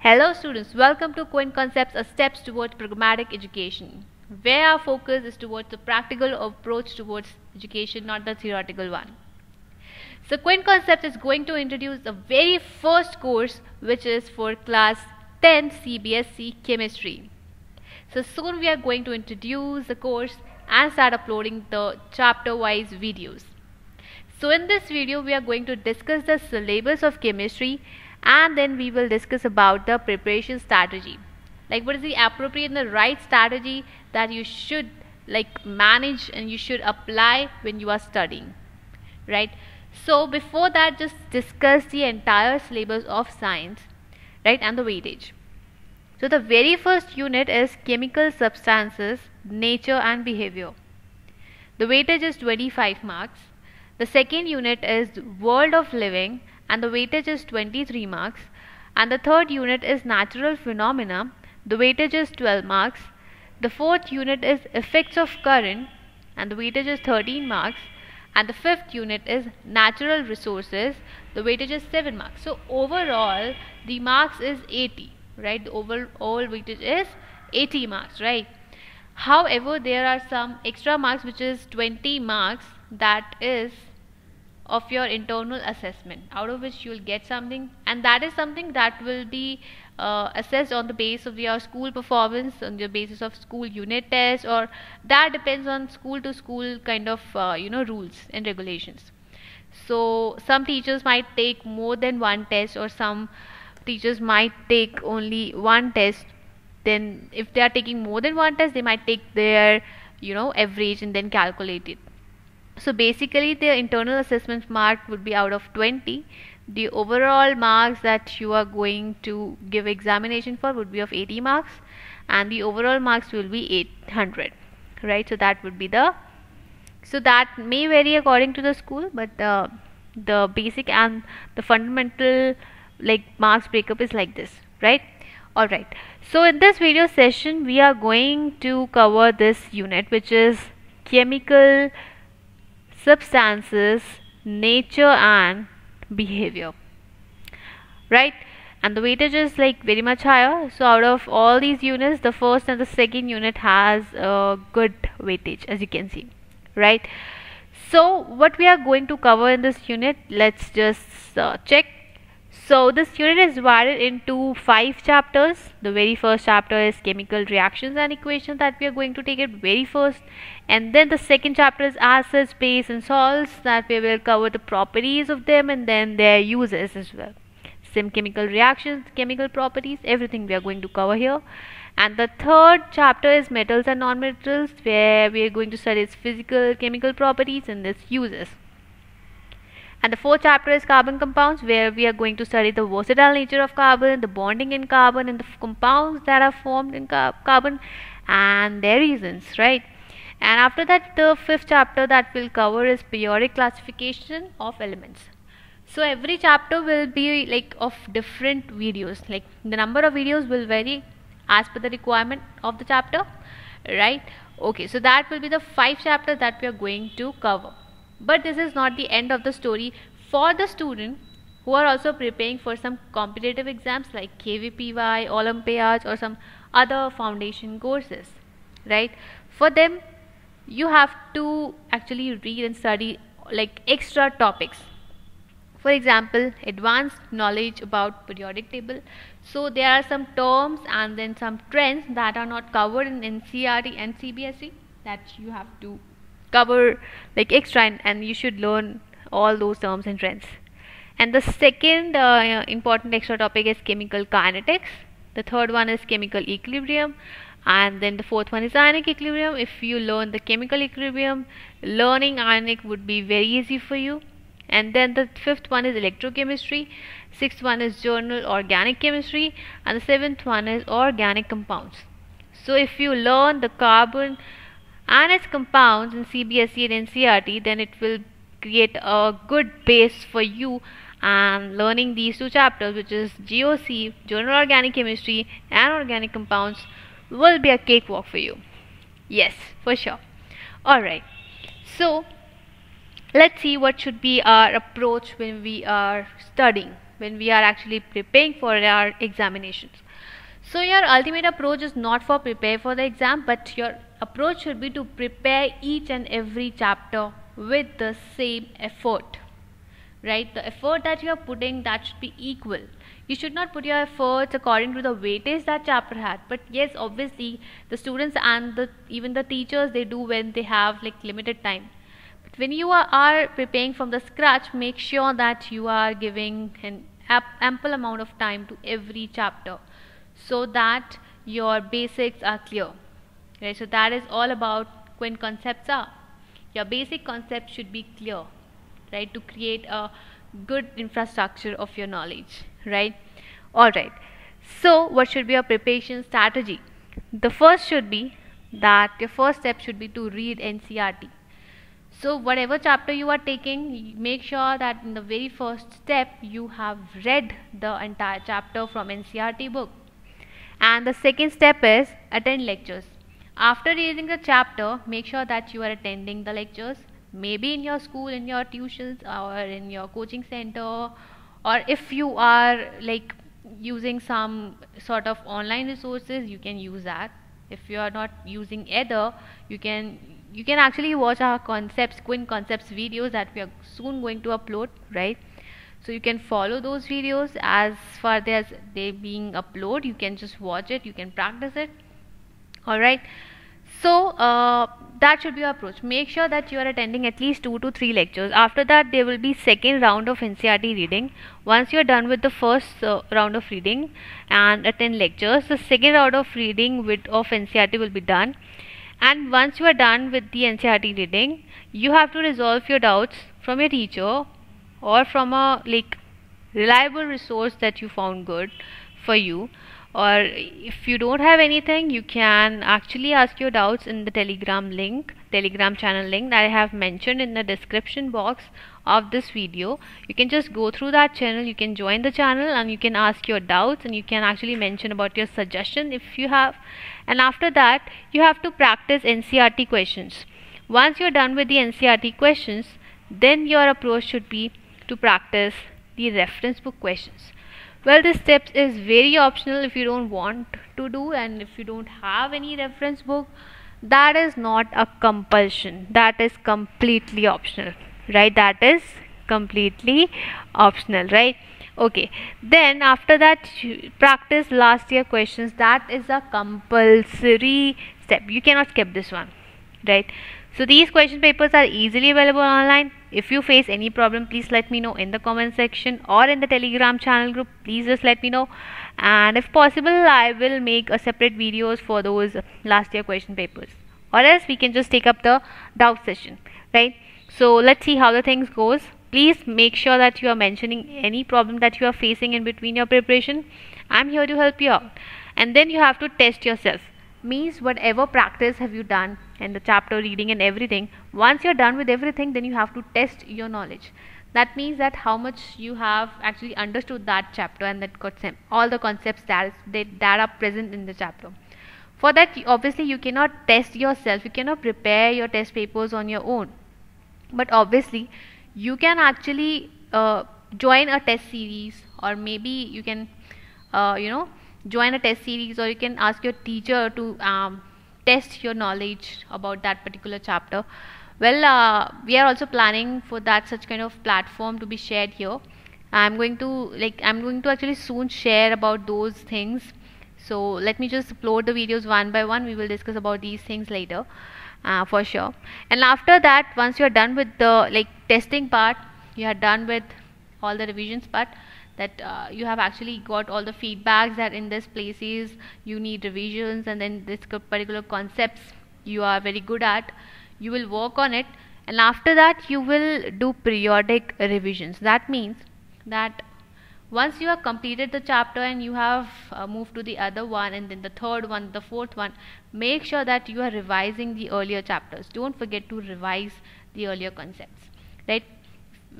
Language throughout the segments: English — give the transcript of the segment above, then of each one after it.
Hello students, welcome to Quoin Concepts, a steps towards programmatic education, where our focus is towards the practical approach towards education, not the theoretical one. So Quoin Concepts is going to introduce the very first course which is for class 10 CBSE Chemistry. So soon we are going to introduce the course and start uploading the chapter wise videos. So in this video we are going to discuss the syllabus of chemistry and then we will discuss about the preparation strategy. Like what is the appropriate and the right strategy that you should like manage and you should apply when you are studying. Right? So before that just discuss the entire syllabus of science right and the weightage. So the very first unit is chemical substances, nature and behavior. The weightage is 25 marks the second unit is World of Living and the weightage is 23 marks. And the third unit is Natural Phenomena. The weightage is 12 marks. The fourth unit is Effects of Current and the weightage is 13 marks. And the fifth unit is Natural Resources. The weightage is 7 marks. So overall the marks is 80, right? The overall weightage is 80 marks, right? However, there are some extra marks which is 20 marks that is of your internal assessment out of which you will get something and that is something that will be uh, assessed on the basis of your school performance on the basis of school unit test or that depends on school to school kind of uh, you know rules and regulations. So some teachers might take more than one test or some teachers might take only one test. Then if they are taking more than one test they might take their you know average and then calculate it so basically the internal assessment mark would be out of 20 the overall marks that you are going to give examination for would be of 80 marks and the overall marks will be 800 right? So that would be the so that may vary according to the school but uh, the basic and the fundamental like marks breakup is like this right? All right. So in this video session we are going to cover this unit which is chemical substances, nature and behavior. Right? And the weightage is like very much higher. So out of all these units, the first and the second unit has a good weightage as you can see. Right? So what we are going to cover in this unit, let's just uh, check so this unit is divided into five chapters. The very first chapter is chemical reactions and equations that we are going to take it very first. And then the second chapter is acids, base and salts that we will cover the properties of them and then their uses as well. Same chemical reactions, chemical properties, everything we are going to cover here. And the third chapter is metals and non-metals where we are going to study its physical, chemical properties and its uses. And the fourth chapter is carbon compounds where we are going to study the versatile nature of carbon, the bonding in carbon and the compounds that are formed in car carbon and their reasons, right? And after that the fifth chapter that we'll cover is periodic classification of elements. So every chapter will be like of different videos like the number of videos will vary as per the requirement of the chapter right okay so that will be the five chapters that we are going to cover but this is not the end of the story for the student who are also preparing for some competitive exams like KVPY, Olympiads or some other foundation courses, right? For them, you have to actually read and study like extra topics. For example, advanced knowledge about periodic table. So there are some terms and then some trends that are not covered in NCERT and CBSE that you have to cover like extra and, and you should learn all those terms and trends. And the second uh, important extra topic is chemical kinetics. The third one is chemical equilibrium. And then the fourth one is ionic equilibrium. If you learn the chemical equilibrium learning ionic would be very easy for you. And then the fifth one is electrochemistry. Sixth one is general organic chemistry. And the seventh one is organic compounds. So if you learn the carbon and its compounds in CBSE and NCERT then it will create a good base for you and learning these two chapters which is GOC, General Organic Chemistry and Organic Compounds will be a cakewalk for you. Yes, for sure. Alright, so let's see what should be our approach when we are studying when we are actually preparing for our examinations so your ultimate approach is not for prepare for the exam but your approach should be to prepare each and every chapter with the same effort right? The effort that you are putting that should be equal. You should not put your efforts according to the weightage that chapter had. But yes obviously the students and the even the teachers they do when they have like limited time. But when you are, are preparing from the scratch make sure that you are giving an ample amount of time to every chapter so that your basics are clear right? So that is all about when concepts are. Your basic concept should be clear right? To create a good infrastructure of your knowledge right? All right. So what should be your preparation strategy? The first should be that your first step should be to read NCERT so whatever chapter you are taking make sure that in the very first step you have read the entire chapter from NCERT book. And the second step is attend lectures after reading the chapter make sure that you are attending the lectures. Maybe in your school in your tuitions or in your coaching center or if you are like using some sort of online resources you can use that. If you are not using either you can you can actually watch our concepts Quoin Concepts videos that we are soon going to upload right? So you can follow those videos. As far as they being uploaded you can just watch it you can practice it all right? So uh, that should be your approach. Make sure that you are attending at least two to three lectures. After that there will be second round of NCERT reading. Once you are done with the first uh, round of reading and attend lectures the second round of reading with of NCERT will be done. And once you are done with the NCERT reading you have to resolve your doubts from your teacher or from a like reliable resource that you found good for you or if you don't have anything you can actually ask your doubts in the telegram link telegram channel link that i have mentioned in the description box of this video. You can just go through that channel you can join the channel and you can ask your doubts and you can actually mention about your suggestion if you have. And after that you have to practice NCERT questions. Once you're done with the NCERT questions then your approach should be to practice the reference book questions well this steps is very optional if you don't want to do and if you don't have any reference book. That is not a compulsion. That is completely optional right? That is completely optional right? Okay. Then after that practice last year questions. That is a compulsory step. You cannot skip this one right so these question papers are easily available online. If you face any problem, please let me know in the comment section or in the telegram channel group. Please just let me know. And if possible, I will make a separate videos for those last year question papers. Or else we can just take up the doubt session, right? So let's see how the things goes. Please make sure that you are mentioning any problem that you are facing in between your preparation. I'm here to help you out. And then you have to test yourself means whatever practice have you done and the chapter reading and everything once you're done with everything then you have to test your knowledge. That means that how much you have actually understood that chapter and that concept all the concepts that, is, that are present in the chapter. For that obviously you cannot test yourself you cannot prepare your test papers on your own. But obviously you can actually uh, join a test series or maybe you can uh, you know join a test series or you can ask your teacher to um, test your knowledge about that particular chapter. Well uh, we are also planning for that such kind of platform to be shared here. I'm going to like i'm going to actually soon share about those things. So let me just upload the videos one by one. We will discuss about these things later uh, for sure. And after that once you're done with the like testing part you are done with all the revisions part that uh, you have actually got all the feedbacks that in this places you need revisions and then this particular concepts you are very good at you will work on it. And after that you will do periodic revisions. That means that once you have completed the chapter and you have uh, moved to the other one and then the third one the fourth one make sure that you are revising the earlier chapters. Don't forget to revise the earlier concepts. Right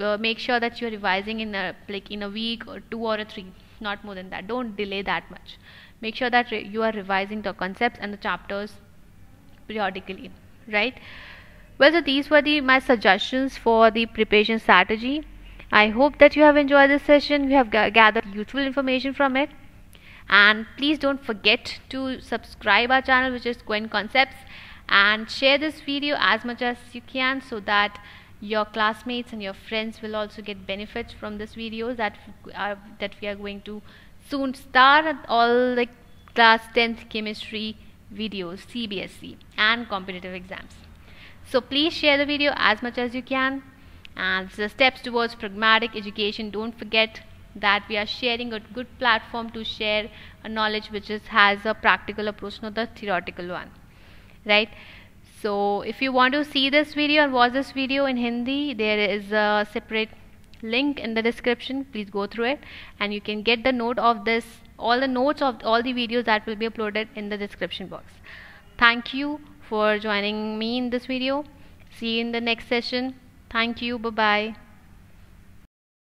uh, make sure that you're revising in a like in a week or two or a three not more than that don't delay that much make sure that you are revising the concepts and the chapters periodically right well so these were the my suggestions for the preparation strategy I hope that you have enjoyed this session. You have gathered useful information from it. And please don't forget to subscribe our channel, which is Quoin Concepts, and share this video as much as you can so that your classmates and your friends will also get benefits from this video that are that we are going to soon start all the class 10th chemistry videos CBSE and competitive exams. So please share the video as much as you can. And the steps towards pragmatic education don't forget that we are sharing a good platform to share a knowledge which is has a practical approach not the theoretical one. Right so if you want to see this video and watch this video in Hindi there is a separate link in the description. Please go through it. And you can get the note of this all the notes of all the videos that will be uploaded in the description box. Thank you for joining me in this video. See you in the next session. Thank you. Bye bye